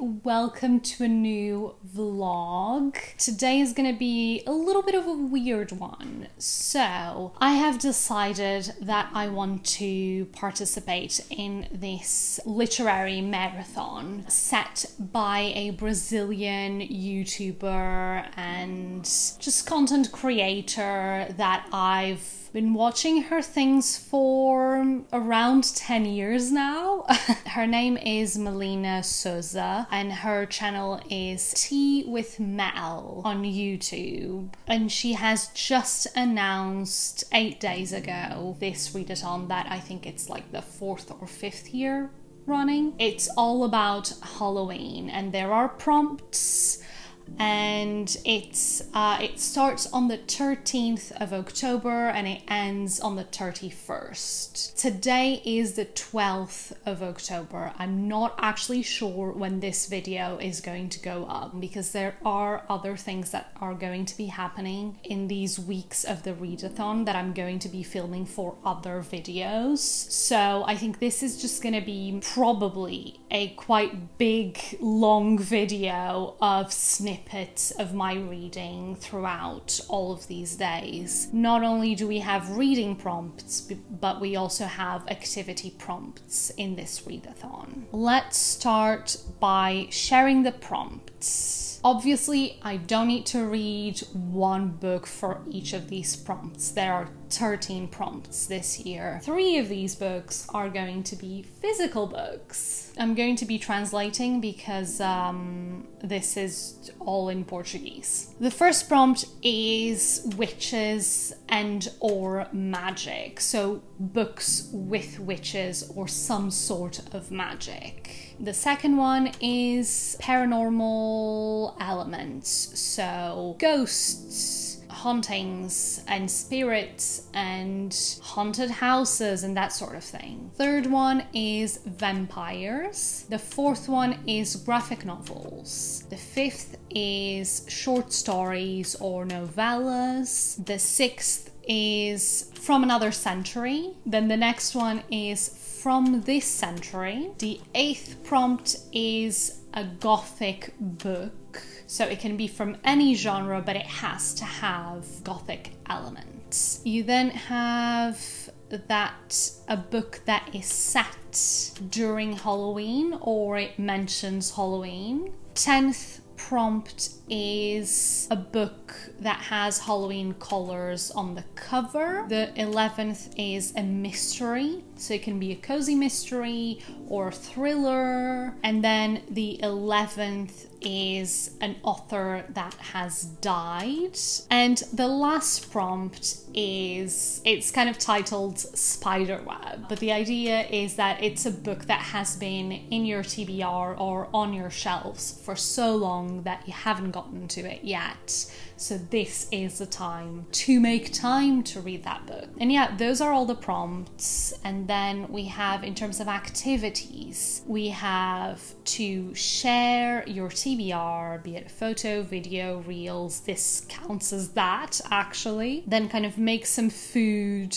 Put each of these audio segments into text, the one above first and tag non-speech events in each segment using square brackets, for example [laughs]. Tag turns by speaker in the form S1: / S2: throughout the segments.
S1: welcome to a new vlog. Today is gonna be a little bit of a weird one. So, I have decided that I want to participate in this literary marathon set by a Brazilian YouTuber and just content creator that I've been watching her things for around 10 years now. [laughs] her name is Melina Souza and her channel is Tea with Mel on YouTube. And she has just announced eight days ago this readathon that I think it's like the fourth or fifth year running. It's all about Halloween and there are prompts and it's uh, it starts on the 13th of October and it ends on the 31st. Today is the 12th of October. I'm not actually sure when this video is going to go up because there are other things that are going to be happening in these weeks of the readathon that I'm going to be filming for other videos. So I think this is just going to be probably a quite big long video of snippets snippets of my reading throughout all of these days. Not only do we have reading prompts, but we also have activity prompts in this readathon. Let's start by sharing the prompts. Obviously, I don't need to read one book for each of these prompts. There are 13 prompts this year. Three of these books are going to be physical books. I'm going to be translating because um, this is all in Portuguese. The first prompt is witches and or magic. So books with witches or some sort of magic. The second one is paranormal elements. So ghosts hauntings and spirits and haunted houses and that sort of thing. Third one is vampires. The fourth one is graphic novels. The fifth is short stories or novellas. The sixth is from another century. Then the next one is from this century. The eighth prompt is a gothic book. So it can be from any genre, but it has to have gothic elements. You then have that a book that is set during Halloween or it mentions Halloween. Tenth prompt is a book that has Halloween colors on the cover. The 11th is a mystery, so it can be a cozy mystery or a thriller. And then the 11th is an author that has died. And the last prompt is it's kind of titled Spiderweb, but the idea is that it's a book that has been in your TBR or on your shelves for so long that you haven't gotten to it yet. So, this is the time to make time to read that book. And yeah, those are all the prompts. And then we have, in terms of activities, we have to share your TBR, be it a photo, video, reels. This counts as that actually. Then, kind of make some food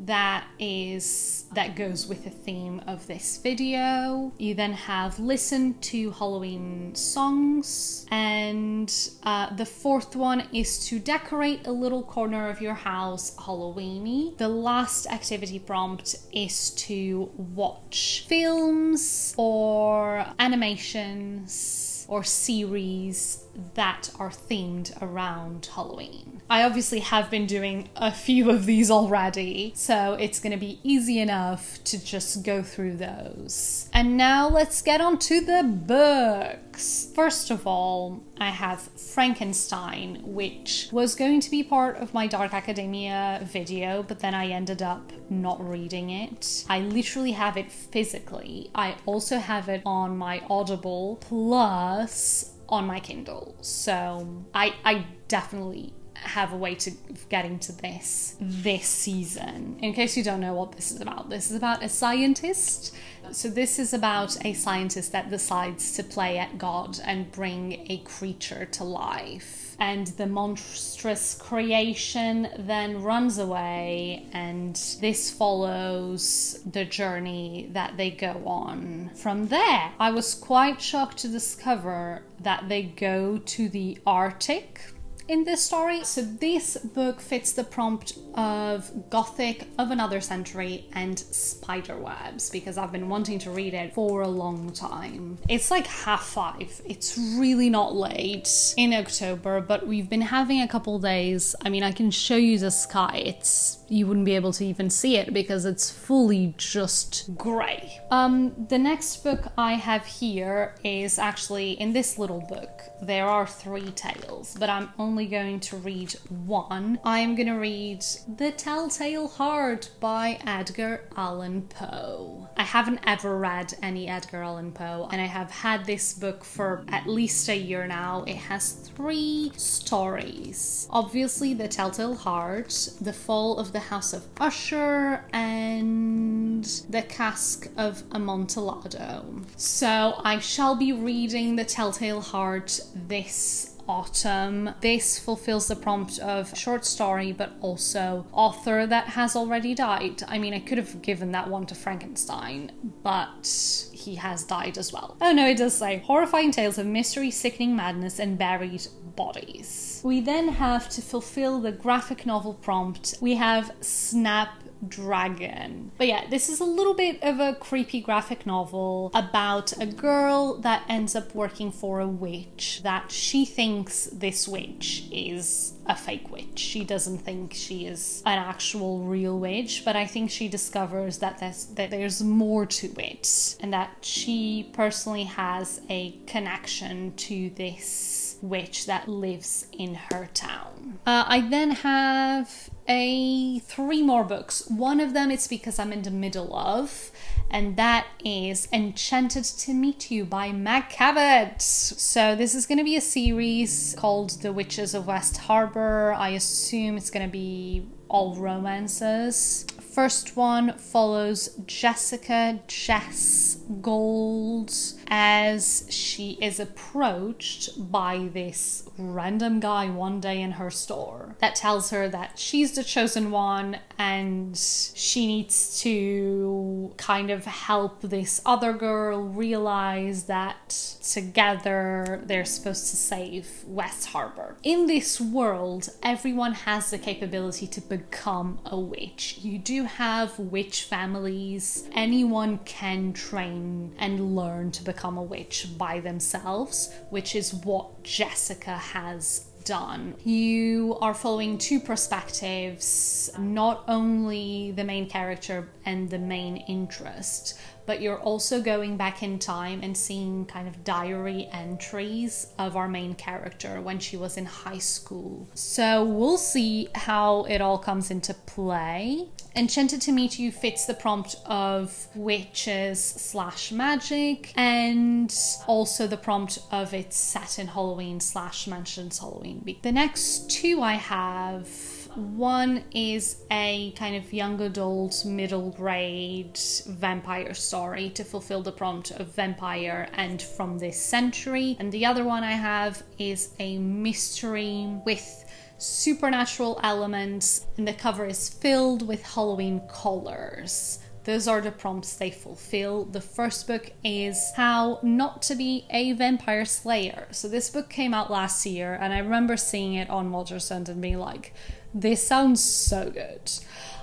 S1: that is that goes with the theme of this video. You then have listen to Halloween songs, and uh, the fourth one is to decorate a little corner of your house Halloweeny. The last activity prompt is to watch films or animations or series that are themed around Halloween. I obviously have been doing a few of these already, so it's going to be easy enough to just go through those. And now let's get on to the books. First of all, I have Frankenstein, which was going to be part of my Dark Academia video, but then I ended up not reading it. I literally have it physically. I also have it on my Audible, plus on my Kindle. So I I definitely have a way to getting to this this season. In case you don't know what this is about, this is about a scientist. So this is about a scientist that decides to play at God and bring a creature to life and the monstrous creation then runs away, and this follows the journey that they go on. From there, I was quite shocked to discover that they go to the Arctic in this story. So this book fits the prompt of gothic of another century and spiderwebs because I've been wanting to read it for a long time. It's like half five. It's really not late in October, but we've been having a couple days. I mean, I can show you the sky. It's you wouldn't be able to even see it because it's fully just grey. Um, the next book I have here is actually in this little book. There are three tales, but I'm only going to read one. I am going to read The Telltale Heart by Edgar Allan Poe. I haven't ever read any Edgar Allan Poe, and I have had this book for at least a year now. It has three stories. Obviously, The Telltale Heart, The Fall of the House of Usher, and The Cask of Amontillado. So I shall be reading The Telltale Heart this autumn. This fulfills the prompt of short story, but also author that has already died. I mean, I could have given that one to Frankenstein, but he has died as well. Oh no, it does say horrifying tales of mystery, sickening madness, and buried bodies. We then have to fulfill the graphic novel prompt. We have Snap dragon. But yeah, this is a little bit of a creepy graphic novel about a girl that ends up working for a witch that she thinks this witch is a fake witch. She doesn't think she is an actual real witch, but I think she discovers that there's, that there's more to it and that she personally has a connection to this witch that lives in her town. Uh, I then have a three more books. One of them it's because I'm in the middle of, and that is Enchanted to Meet You by Meg Cabot. So this is going to be a series called The Witches of West Harbor. I assume it's going to be all romances. First one follows Jessica Jess Gold as she is approached by this random guy one day in her store that tells her that she's the chosen one and she needs to kind of help this other girl realize that together they're supposed to save West Harbor. In this world, everyone has the capability to become a witch. You do have witch families, anyone can train and learn to become a witch by themselves, which is what Jessica has done. You are following two perspectives, not only the main character and the main interest, but you're also going back in time and seeing kind of diary entries of our main character when she was in high school. So we'll see how it all comes into play. Enchanted to Meet You fits the prompt of witches slash magic and also the prompt of it's set in Halloween slash mentions Halloween. Week. The next two I have one is a kind of young adult, middle grade vampire story to fulfill the prompt of vampire and from this century. And the other one I have is a mystery with supernatural elements, and the cover is filled with Halloween colors. Those are the prompts they fulfill. The first book is How Not to Be a Vampire Slayer. So, this book came out last year, and I remember seeing it on Waterstones and being like, this sounds so good.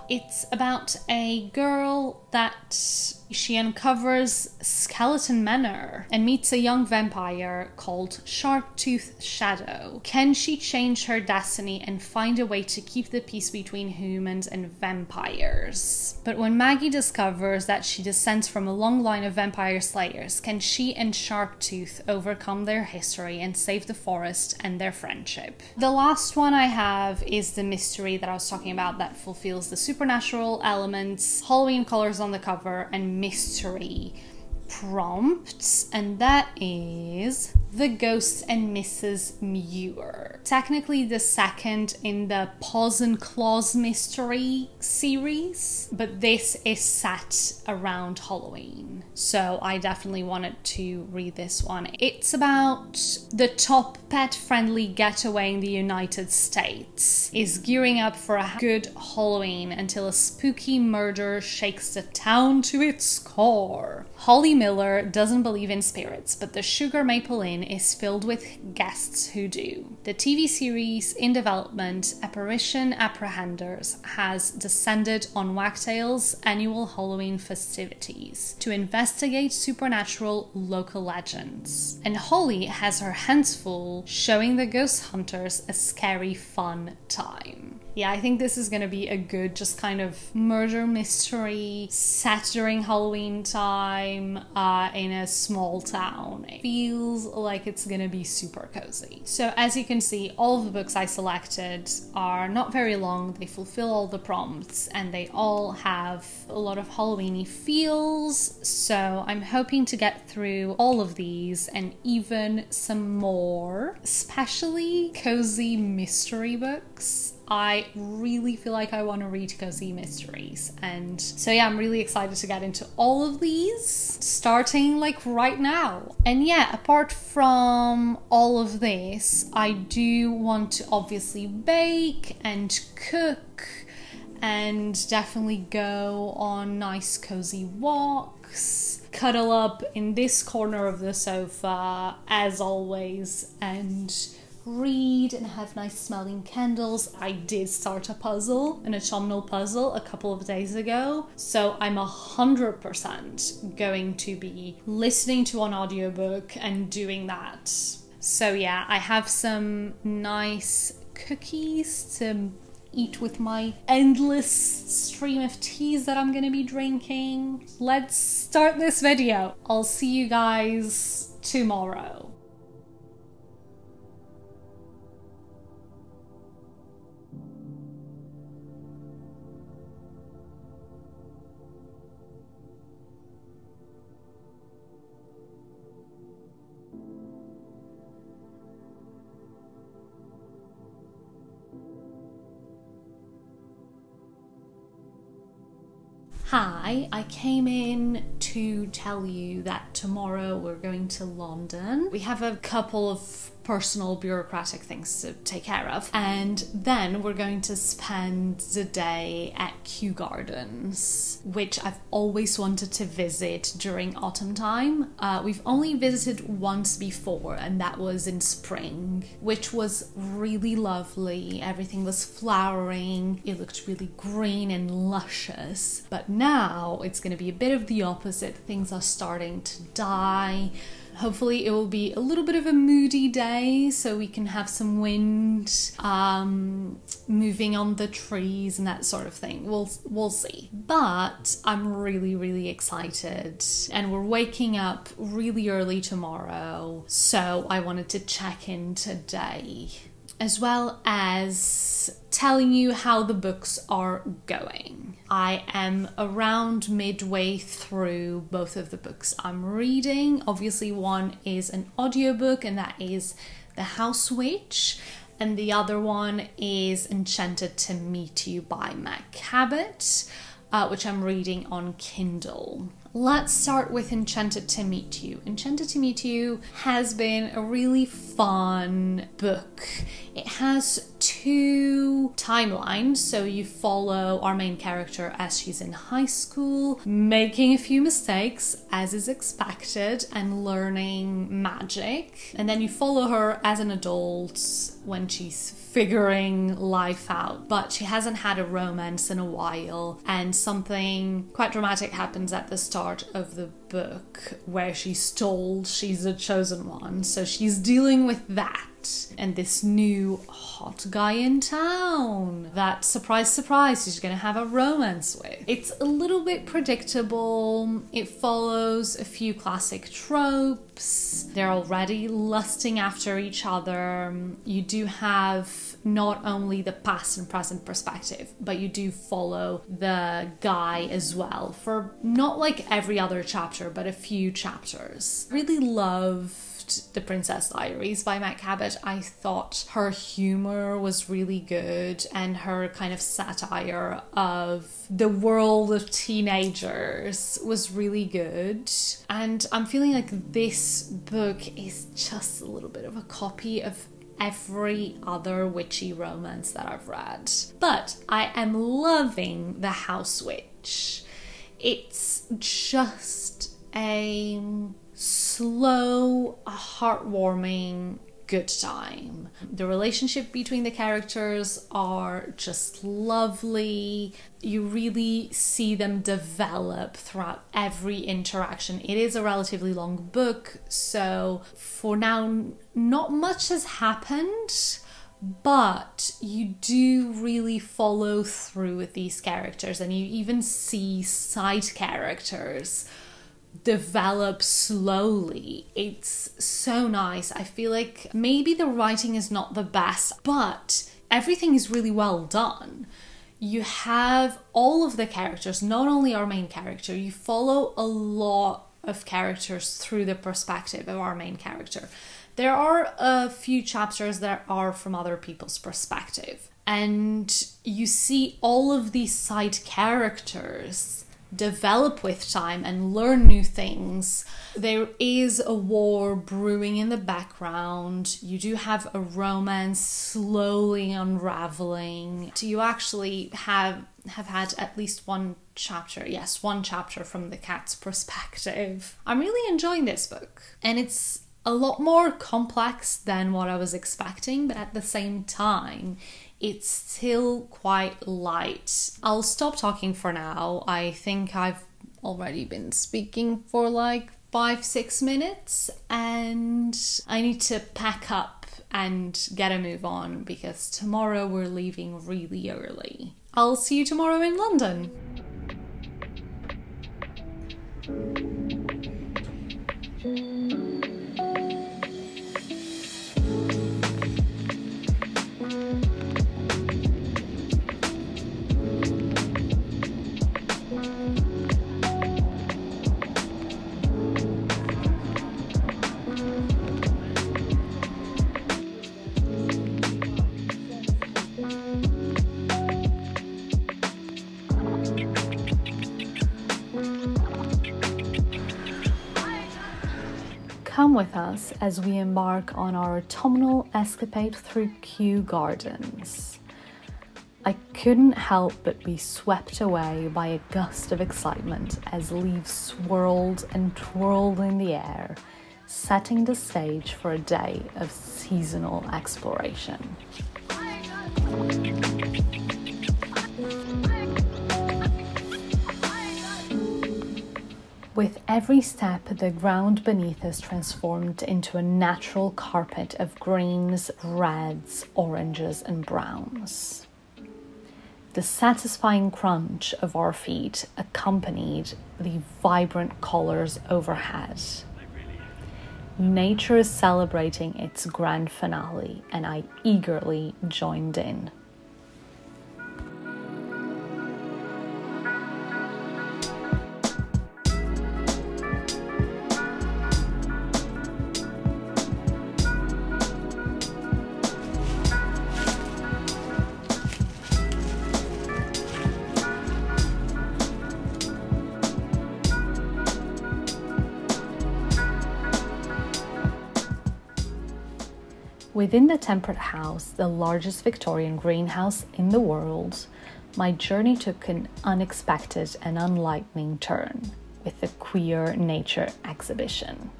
S1: It's about a girl that she uncovers Skeleton Manor and meets a young vampire called Sharptooth Shadow. Can she change her destiny and find a way to keep the peace between humans and vampires? But when Maggie discovers that she descends from a long line of vampire slayers, can she and Sharptooth overcome their history and save the forest and their friendship? The last one I have is the mystery that I was talking about that fulfills the supernatural elements, Halloween colors on the cover, and mystery prompts, and that is The Ghosts and Mrs. Mewer. Technically, the second in the Paws and Claws mystery series, but this is set around Halloween. So I definitely wanted to read this one. It's about the top pet friendly getaway in the United States is gearing up for a good Halloween until a spooky murder shakes the town to its core. Holly Miller doesn't believe in spirits, but the Sugar Maple Inn is filled with guests who do. The TV series in development, Apparition Apprehenders, has descended on Wagtail's annual Halloween festivities to investigate supernatural local legends. And Holly has her hands full showing the ghost hunters a scary, fun time yeah, I think this is to be a good, just kind of murder mystery set during Halloween time uh, in a small town. It feels like it's to be super cozy. So, as you can see, all the books I selected are not very long, they fulfill all the prompts, and they all have a lot of Halloweeny feels. So, I'm hoping to get through all of these and even some more, especially cozy mystery books. I really feel like I want to read cozy mysteries. And so, yeah, I'm really excited to get into all of these, starting like right now. And yeah, apart from all of this, I do want to obviously bake and cook and definitely go on nice cozy walks cuddle up in this corner of the sofa as always and read and have nice smelling candles. I did start a puzzle, an autumnal puzzle, a couple of days ago. So I'm a hundred percent going to be listening to an audiobook and doing that. So yeah, I have some nice cookies to eat with my endless stream of teas that I'm gonna be drinking. Let's start this video. I'll see you guys tomorrow. I came in to tell you that tomorrow we're going to London. We have a couple of personal bureaucratic things to take care of. And then we're going to spend the day at Kew Gardens, which I've always wanted to visit during autumn time. Uh, we've only visited once before, and that was in spring, which was really lovely. Everything was flowering, it looked really green and luscious. But now it's going to be a bit of the opposite. Things are starting to die hopefully it will be a little bit of a moody day so we can have some wind um, moving on the trees and that sort of thing. We'll we'll see. But i'm really really excited and we're waking up really early tomorrow so i wanted to check in today as well as telling you how the books are going. I am around midway through both of the books I'm reading. Obviously, one is an audiobook, and that is The House Witch, and the other one is Enchanted to Meet You by Meg Cabot, uh, which I'm reading on Kindle. Let's start with Enchanted to Meet You. Enchanted to Meet You has been a really fun book. It has two timelines, so you follow our main character as she's in high school, making a few mistakes as is expected, and learning magic. And then you follow her as an adult when she's figuring life out, but she hasn't had a romance in a while, and something quite dramatic happens at the start of the book where she's told she's a chosen one. So she's dealing with that and this new hot guy in town that, surprise, surprise, she's gonna have a romance with. It's a little bit predictable, it follows a few classic tropes, they're already lusting after each other. You do have not only the past and present perspective, but you do follow the guy as well for not like every other chapter, but a few chapters. Really love loved The Princess Diaries by Meg Cabot. I thought her humor was really good and her kind of satire of the world of teenagers was really good. And I'm feeling like this book is just a little bit of a copy of every other witchy romance that I've read. But I am loving The House Witch. It's just a slow, heartwarming, good time. The relationship between the characters are just lovely. You really see them develop throughout every interaction. It is a relatively long book, so for now, not much has happened. But you do really follow through with these characters, and you even see side characters develop slowly. It's so nice. I feel like maybe the writing is not the best, but everything is really well done. You have all of the characters, not only our main character, you follow a lot of characters through the perspective of our main character. There are a few chapters that are from other people's perspective, and you see all of these side characters develop with time and learn new things. There is a war brewing in the background. You do have a romance slowly unraveling. You actually have have had at least one chapter. Yes, one chapter from the cat's [laughs] perspective. I'm really enjoying this book. And it's a lot more complex than what I was expecting, but at the same time, it's still quite light. I'll stop talking for now. I think I've already been speaking for like five, six minutes, and I need to pack up and get a move on because tomorrow we're leaving really early. I'll see you tomorrow in London. Mm. Come with us as we embark on our autumnal escapade through Kew Gardens. I couldn't help but be swept away by a gust of excitement as leaves swirled and twirled in the air, setting the stage for a day of seasonal exploration. With every step, the ground beneath us transformed into a natural carpet of greens, reds, oranges, and browns. The satisfying crunch of our feet accompanied the vibrant colors overhead. Nature is celebrating its grand finale, and I eagerly joined in. Within the Temperate House, the largest Victorian greenhouse in the world, my journey took an unexpected and unlightning turn with the Queer Nature exhibition.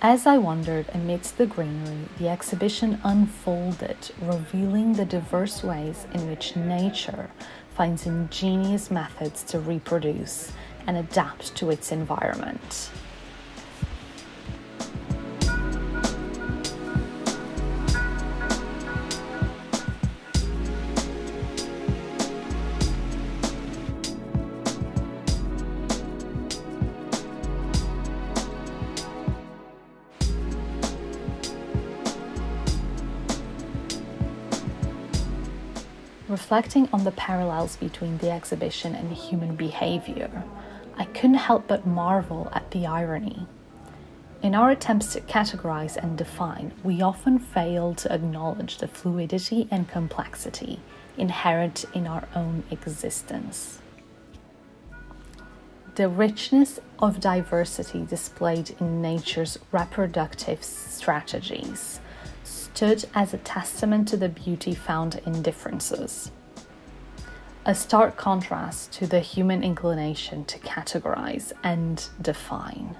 S1: As I wandered amidst the greenery, the exhibition unfolded, revealing the diverse ways in which nature finds ingenious methods to reproduce and adapt to its environment.
S2: Reflecting on the parallels between the exhibition and human behavior, I couldn't help but marvel at the irony. In our attempts to categorize and define, we often fail to acknowledge the fluidity and complexity inherent in our own existence. The richness of diversity displayed in nature's reproductive strategies stood as a testament to the beauty found in differences. A stark contrast to the human inclination to categorize and define.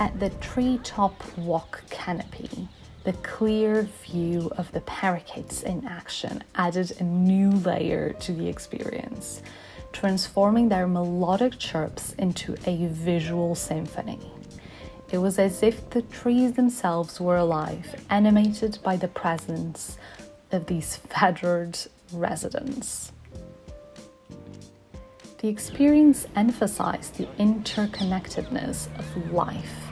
S2: At the treetop walk canopy, the clear view of the parakeets in action added a new layer to the experience, transforming their melodic chirps into a visual symphony. It was as if the trees themselves were alive, animated by the presence of these feathered residents. The experience emphasized the interconnectedness of life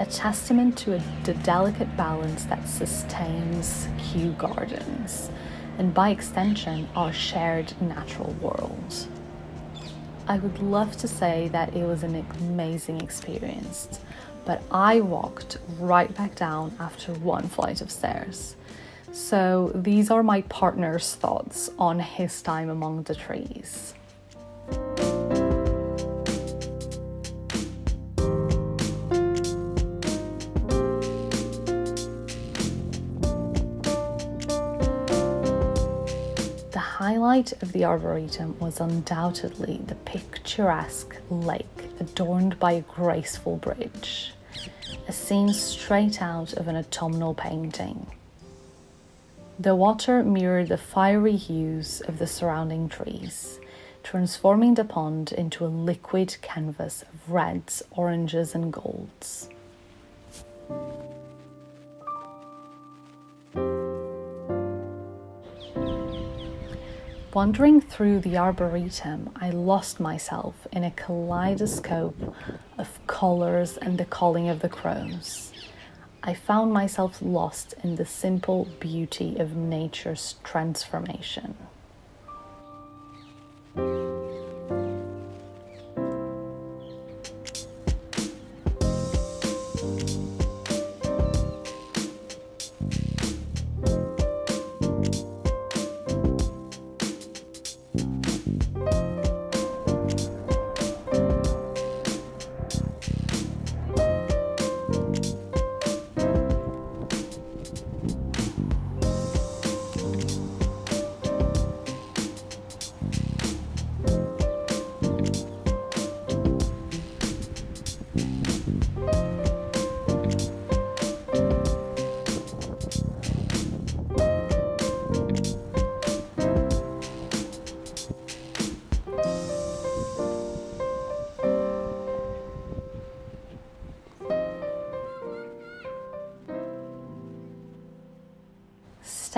S2: a testament to a, the delicate balance that sustains Kew Gardens, and by extension, our shared natural world. I would love to say that it was an amazing experience, but I walked right back down after one flight of stairs. So, these are my partner's thoughts on his time among the trees. Of the Arboretum was undoubtedly the picturesque lake adorned by a graceful bridge, a scene straight out of an autumnal painting. The water mirrored the fiery hues of the surrounding trees, transforming the pond into a liquid canvas of reds, oranges, and golds. Wandering through the arboretum, I lost myself in a kaleidoscope of colors and the calling of the crows. I found myself lost in the simple beauty of nature's transformation.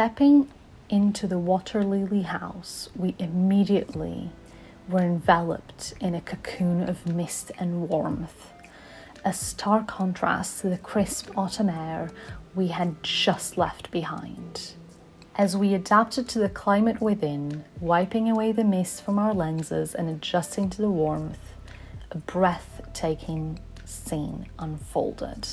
S2: Stepping into the water lily house, we immediately were enveloped in a cocoon of mist and warmth, a stark contrast to the crisp autumn air we had just left behind. As we adapted to the climate within, wiping away the mist from our lenses and adjusting to the warmth, a breathtaking scene unfolded.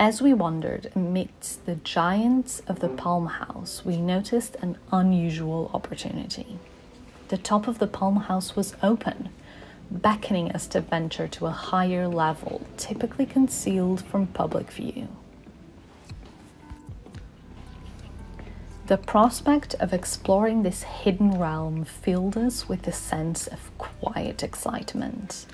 S2: As we wandered amidst the giants of the Palm House, we noticed an unusual opportunity. The top of the Palm House was open, beckoning us to venture to a higher level, typically concealed from public view. The prospect of exploring this hidden realm filled us with a sense of quiet excitement.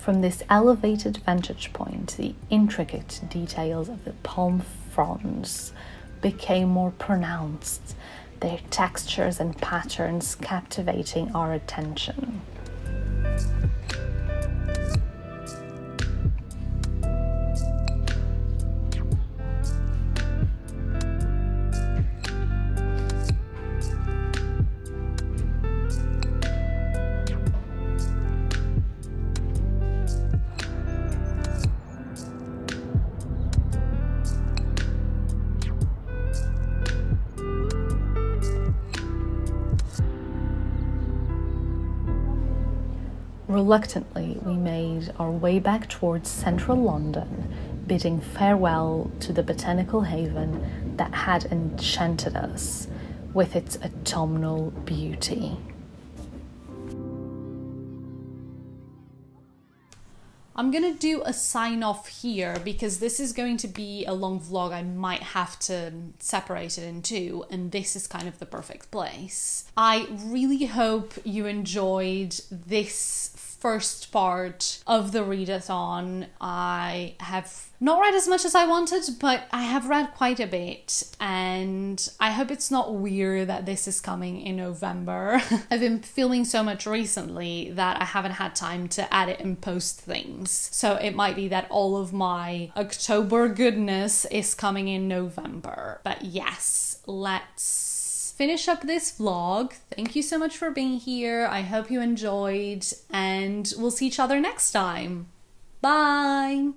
S2: From this elevated vantage point, the intricate details of the palm fronds became more pronounced, their textures and patterns captivating our attention. Reluctantly, we made our way back towards central London, bidding farewell to the botanical haven that had enchanted us with its autumnal beauty.
S1: I'm gonna do a sign off here because this is going to be a long vlog. I might have to separate it in two, and this is kind of the perfect place. I really hope you enjoyed this first part of the readathon. I have not read as much as I wanted, but I have read quite a bit, and I hope it's not weird that this is coming in November. [laughs] I've been filming so much recently that I haven't had time to edit and post things, so it might be that all of my October goodness is coming in November. But yes, let's finish up this vlog. Thank you so much for being here. I hope you enjoyed, and we'll see each other next time. Bye!